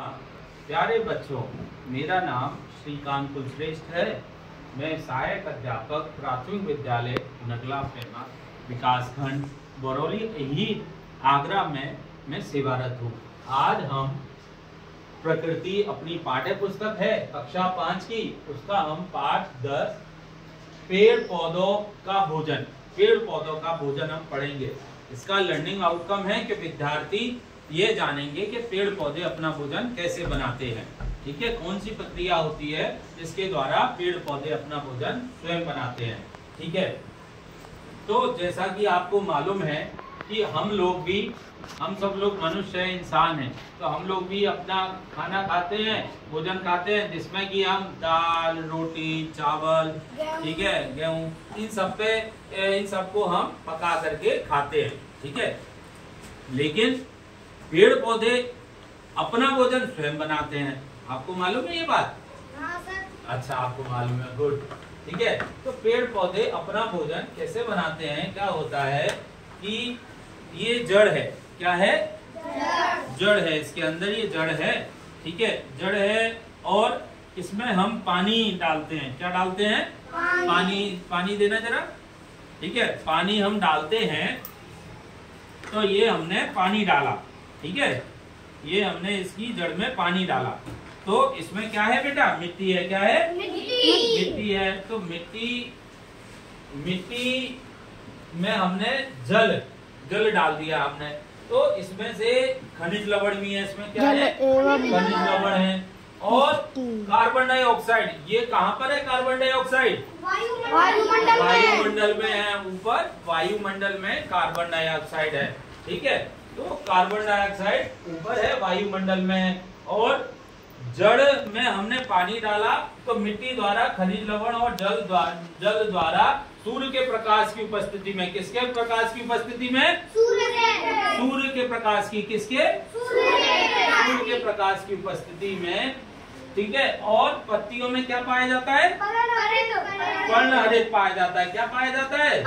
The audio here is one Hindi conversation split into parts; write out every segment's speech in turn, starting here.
हाँ, प्यारे बच्चों मेरा नाम श्रीकांत कुलश्रेष्ठ है। मैं सहायक अध्यापक प्राथमिक विद्यालय नगला फेमा विकासखंड बरौली ही आगरा में मैं सेवारत हूँ। आज हम प्रकृति अपनी पाठ्य पुस्तक है कक्षा पाँच की उसका हम पाठ दस पेड़ पौधों का भोजन पेड़ पौधों का भोजन हम पढ़ेंगे। इसका लर्निंग आउटकम है कि विद्यार्थी ये जानेंगे कि पेड़ पौधे अपना भोजन कैसे बनाते हैं। ठीक है? कौन सी प्रक्रिया होती है? जिसके द्वारा पेड़ पौधे अपना भोजन स्वयं बनाते हैं। ठीक है? तो जैसा कि आपको मालूम है कि हम लोग भी हम सब लोग मनुष्य हैं इंसान हैं। तो हम लोग भी अपना खाना खाते हैं भोजन खाते हैं जिसमें कि हम दाल रोटी चावल ठीक है? गेहूँ इन सब पे इन सबको हम पका करके खाते हैं। ठीक है? लेकिन पेड़ पौधे अपना भोजन स्वयं बनाते हैं। आपको मालूम है ये बात? हाँ अच्छा आपको मालूम है। गुड ठीक है? तो पेड़ पौधे अपना भोजन कैसे बनाते हैं? क्या होता है कि ये जड़ है। क्या है? जड़ है। इसके अंदर ये जड़ है। ठीक है? जड़ है और इसमें हम पानी डालते हैं। क्या डालते हैं? पानी। पानी। पानी देना जरा। ठीक है? पानी हम डालते हैं। तो ये हमने पानी डाला। ठीक है? ये हमने इसकी जड़ में पानी डाला। तो इसमें क्या है बेटा? मिट्टी है क्या है? मिट्टी। मिट्टी है। तो मिट्टी मिट्टी में हमने जल जल डाल दिया हमने। तो इसमें से खनिज लवण भी है। इसमें क्या है? खनिज लवण है। और कार्बन डाइऑक्साइड। ये कहाँ पर है कार्बन डाइऑक्साइड? वायुमंडल वायुमंडल में है। ऊपर वायुमंडल में कार्बन डाइऑक्साइड है। ठीक है? तो कार्बन डाइऑक्साइड ऊपर है वायुमंडल में और जड़ में हमने पानी डाला तो मिट्टी द्वारा खनिज लवण और जल द्वारा जल द्वारा सूर्य के प्रकाश की उपस्थिति में किसके प्रकाश की उपस्थिति में? सूर्य के सूर्य के प्रकाश की किसके? सूर्य के प्रकाश की उपस्थिति में ठीक है? और पत्तियों में क्या पाया जाता है? पर्ण हरित पाया जाता है। क्या पाया जाता है?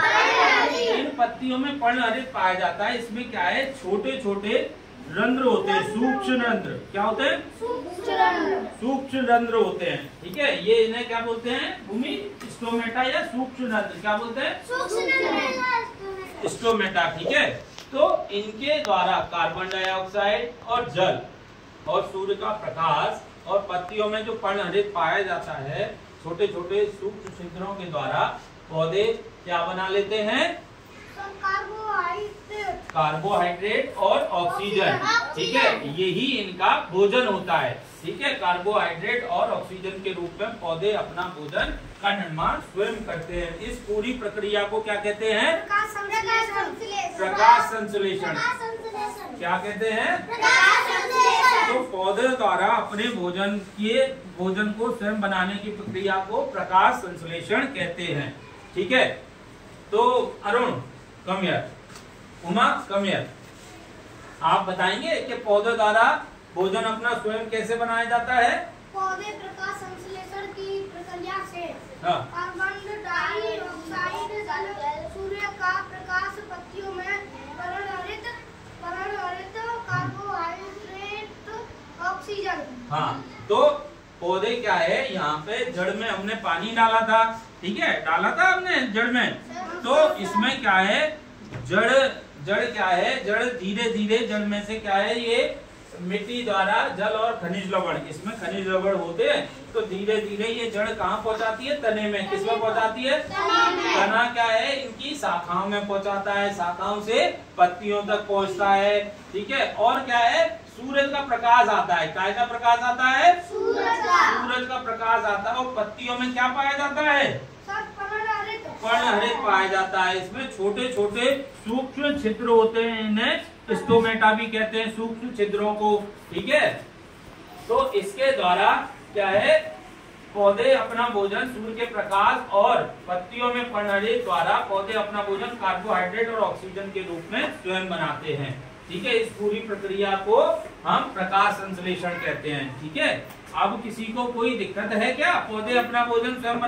इन पत्तियों में पर्ण हरित पाया जाता है। इसमें क्या है? छोटे छोटे रंध्र होते हैं। सूक्ष्म रंध्र। क्या होते हैं? सूक्ष्म रंध्र। होते हैं। ठीक है? ये इन्हें क्या बोलते हैं? भूमि स्टोमेटा या सूक्ष्म रंध्र। क्या बोलते हैं? स्टोमेटा। ठीक है? तो इनके द्वारा कार्बन डाइऑक्साइड और जल और सूर्य का प्रकाश और पत्तियों में जो पर्णहरित पाया जाता है छोटे छोटे सूक्ष्म छिद्रों के द्वारा पौधे क्या बना लेते हैं? कार्बोहाइड्रेट। और ऑक्सीजन। ठीक है? यही इनका भोजन होता है। ठीक है? कार्बोहाइड्रेट और ऑक्सीजन के रूप में पौधे अपना भोजन का निर्माण स्वयं करते हैं। इस पूरी प्रक्रिया को क्या कहते हैं? प्रकाश संश्लेषण। क्या कहते हैं? तो पौधे द्वारा अपने भोजन के भोजन को स्वयं बनाने की प्रक्रिया को प्रकाश संश्लेषण कहते हैं। ठीक है? तो अरुण कमियर उमा कमियर आप बताएँगे कि पौधे द्वारा भोजन अपना स्वयं कैसे बनाया जाता है? पौधे प्रकाश संश्लेषण की प्रक्रिया से। हाँ। कार्बन डाइऑक्साइड जल सूर्य का प्रकाश पत्तियों में पर्णहरित पर्णहरित कार्बोहाइड्रेट ऑक्सीजन हाँ तो पौधे क्या है? यहाँ पे जड़ में हमने पानी डाला था, ठीक है? डाला था हमने जड़ में? तो इसमें क्या है? जड़ जड़ क्या है? जड़ धीरे धीरे जड़ में से क्या है ये मिट्टी द्वारा जल और खनिज लवण इसमें खनिज लवण होते हैं तो धीरे धीरे ये जड़ कहाँ पहुंचाती है? तने में। किसमें पहुंचाती है? तना क्या है? इनकी शाखाओं में पहुंचाता है। शाखाओं से पत्तियों तक पहुँचता है। ठीक है? और क्या है? सूरज का प्रकाश आता है। काय का प्रकाश आता है? सूरज का। सूरज का प्रकाश आता है। और पत्तियों में क्या पाया जाता है? पर्णहरित पाया जाता है। इसमें छोटे छोटे सूक्ष्म छिद्र होते हैं, इन्हें स्टोमेटा भी कहते हैं, सूक्ष्म छिद्रों को। ठीक है? तो इसके द्वारा क्या है? पौधे अपना भोजन, सूर्य के प्रकाश और पत्तियों में पर्णहरित द्वारा पौधे अपना भोजन कार्बोहाइड्रेट और ऑक्सीजन के रूप में स्वयं बनाते हैं। ठीक है? इस पूरी प्रक्रिया को हम प्रकाश संश्लेषण कहते हैं। ठीक है? अब किसी को कोई दिक्कत है क्या? पौधे अपना भोजन स्वयं